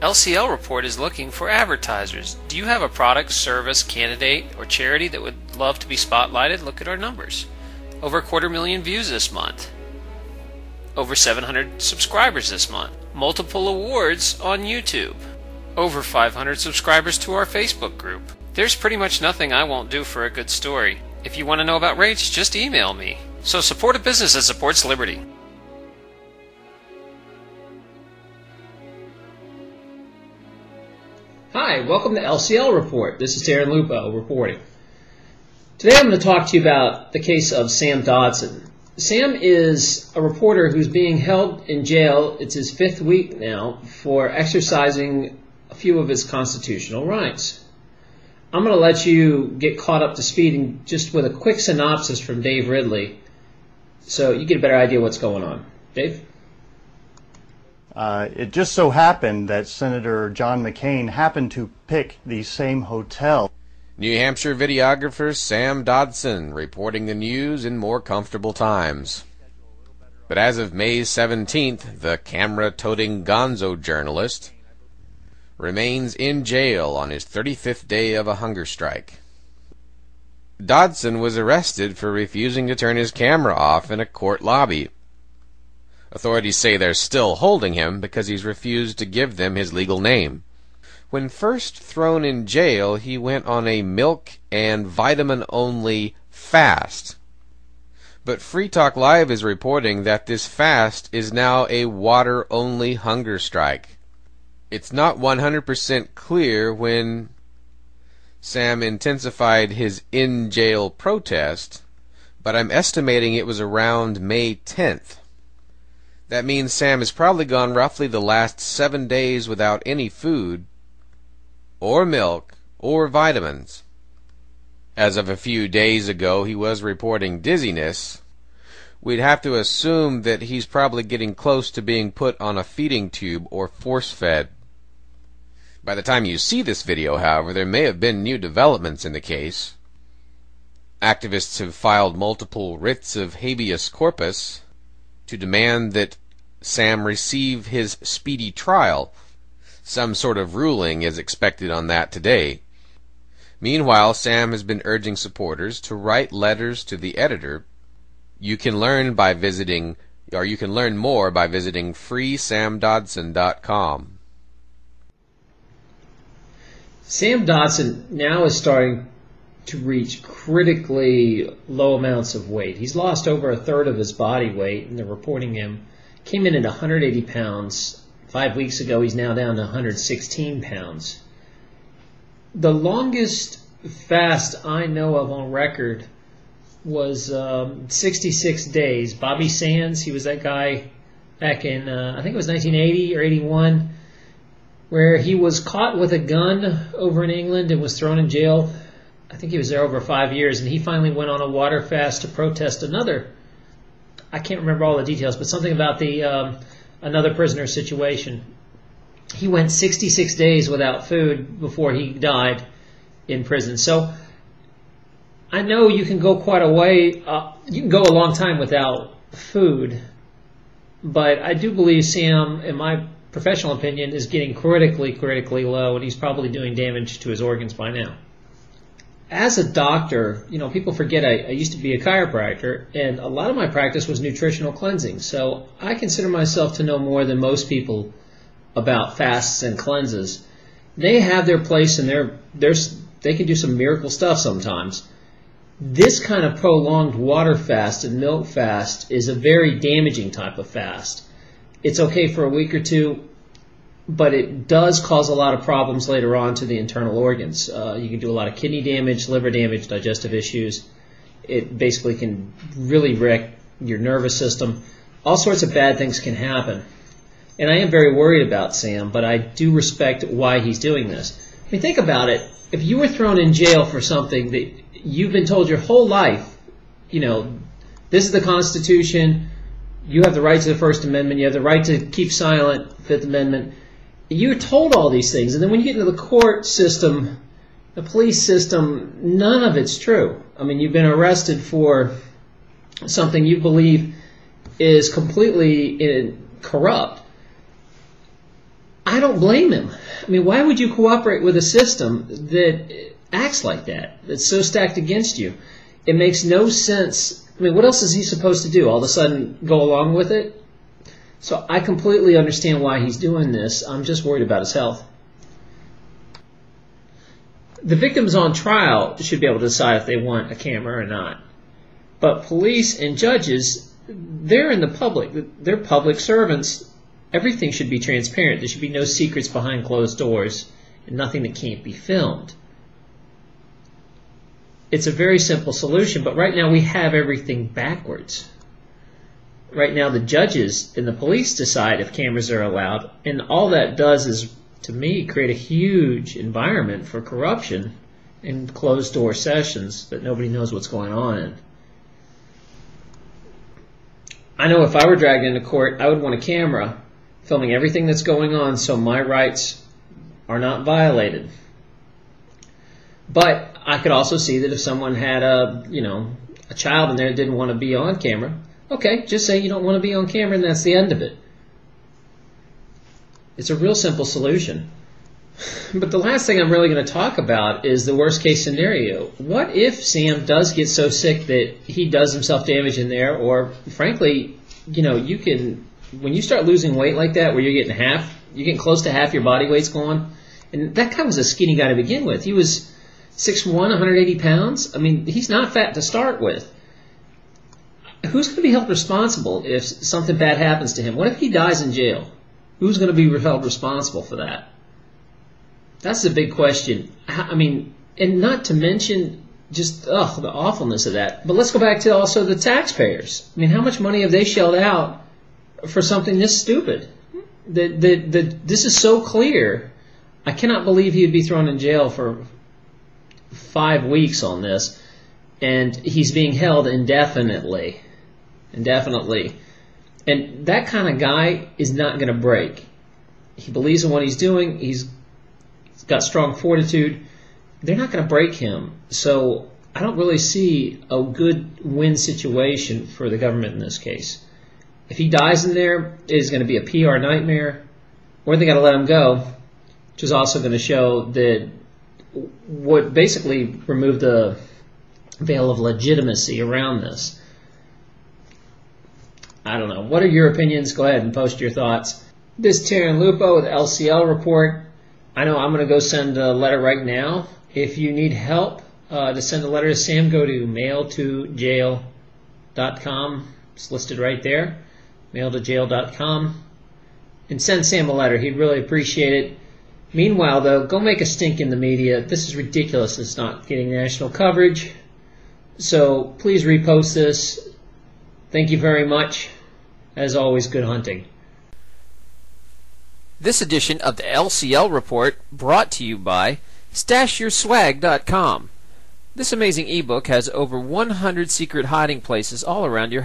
LCL Report is looking for advertisers. Do you have a product, service, candidate, or charity that would love to be spotlighted? Look at our numbers. Over a quarter million views this month. Over 700 subscribers this month. Multiple awards on YouTube. Over 500 subscribers to our Facebook group. There's pretty much nothing I won't do for a good story. If you want to know about rates, just email me. So support a business that supports liberty. Hi, welcome to LCL Report. This is Darren Lupo reporting. Today I'm going to talk to you about the case of Sam Dodson. Sam is a reporter who's being held in jail, it's his fifth week now, for exercising a few of his constitutional rights. I'm going to let you get caught up to speed and just with a quick synopsis from Dave Ridley so you get a better idea what's going on. Dave? Uh, it just so happened that Senator John McCain happened to pick the same hotel. New Hampshire videographer Sam Dodson reporting the news in more comfortable times. But as of May 17th, the camera toting gonzo journalist remains in jail on his 35th day of a hunger strike. Dodson was arrested for refusing to turn his camera off in a court lobby. Authorities say they're still holding him because he's refused to give them his legal name. When first thrown in jail, he went on a milk and vitamin only fast. But Free Talk Live is reporting that this fast is now a water only hunger strike. It's not 100% clear when Sam intensified his in jail protest, but I'm estimating it was around May 10th. That means Sam has probably gone roughly the last seven days without any food, or milk, or vitamins. As of a few days ago, he was reporting dizziness. We'd have to assume that he's probably getting close to being put on a feeding tube or force fed. By the time you see this video, however, there may have been new developments in the case. Activists have filed multiple writs of habeas corpus to demand that Sam receive his speedy trial. Some sort of ruling is expected on that today. Meanwhile, Sam has been urging supporters to write letters to the editor. You can learn by visiting, or you can learn more by visiting freesamdodson.com. Sam Dodson now is starting to reach critically low amounts of weight. He's lost over a third of his body weight, and they're reporting him came in at 180 pounds. Five weeks ago, he's now down to 116 pounds. The longest fast I know of on record was um, 66 days. Bobby Sands, he was that guy back in, uh, I think it was 1980 or 81, where he was caught with a gun over in England and was thrown in jail I think he was there over five years, and he finally went on a water fast to protest another. I can't remember all the details, but something about the um, another prisoner situation. He went 66 days without food before he died in prison. So I know you can go quite a way. Uh, you can go a long time without food, but I do believe Sam, in my professional opinion, is getting critically, critically low, and he's probably doing damage to his organs by now as a doctor, you know, people forget I, I, used to be a chiropractor, and a lot of my practice was nutritional cleansing. So I consider myself to know more than most people about fasts and cleanses. They have their place, and they're, they're, they can do some miracle stuff sometimes. This kind of prolonged water fast and milk fast is a very damaging type of fast. It's okay for a week or two but it does cause a lot of problems later on to the internal organs. Uh, you can do a lot of kidney damage, liver damage, digestive issues. It basically can really wreck your nervous system. All sorts of bad things can happen. And I am very worried about Sam, but I do respect why he's doing this. I mean, think about it. If you were thrown in jail for something that you've been told your whole life, you know, this is the Constitution, you have the right to the First Amendment, you have the right to keep silent, Fifth Amendment, you're told all these things, and then when you get into the court system, the police system, none of it's true. I mean, you've been arrested for something you believe is completely in, corrupt. I don't blame him. I mean, why would you cooperate with a system that acts like that? That's so stacked against you. It makes no sense. I mean, what else is he supposed to do? All of a sudden go along with it? So I completely understand why he's doing this. I'm just worried about his health. The victims on trial should be able to decide if they want a camera or not. But police and judges, they're in the public. They're public servants. Everything should be transparent. There should be no secrets behind closed doors and nothing that can't be filmed. It's a very simple solution, but right now we have everything backwards. Right now the judges and the police decide if cameras are allowed, and all that does is, to me, create a huge environment for corruption in closed door sessions that nobody knows what's going on in. I know if I were dragged into court, I would want a camera filming everything that's going on so my rights are not violated. But I could also see that if someone had a, you know, a child in there that didn't want to be on camera, okay, just say you don't want to be on camera and that's the end of it. It's a real simple solution. But the last thing I'm really going to talk about is the worst case scenario. What if Sam does get so sick that he does himself damage in there, or frankly, you know, you can, when you start losing weight like that, where you're getting half, you're getting close to half your body weight's gone, and that guy was a skinny guy to begin with. He was 6'1", 180 pounds. I mean, he's not fat to start with. Who's going to be held responsible if something bad happens to him? What if he dies in jail? Who's going to be held responsible for that? That's the big question. I mean, and not to mention just ugh, the awfulness of that. But let's go back to also the taxpayers. I mean, how much money have they shelled out for something this stupid? The, the, the, this is so clear. I cannot believe he would be thrown in jail for five weeks on this, and he's being held indefinitely. Indefinitely. And that kind of guy is not going to break. He believes in what he's doing. He's got strong fortitude. They're not going to break him. So I don't really see a good win situation for the government in this case. If he dies in there, it is going to be a PR nightmare, or they got to let him go, which is also going to show that would basically remove the veil of legitimacy around this. I don't know. What are your opinions? Go ahead and post your thoughts. This is Darren Lupo with LCL Report. I know I'm going to go send a letter right now. If you need help uh, to send a letter to Sam, go to mailtojail.com. It's listed right there. Mailtojail.com. And send Sam a letter. He'd really appreciate it. Meanwhile, though, go make a stink in the media. This is ridiculous. It's not getting national coverage. So please repost this. Thank you very much. As always, good hunting. This edition of the LCL Report brought to you by StashYourSwag.com. This amazing ebook has over 100 secret hiding places all around your house.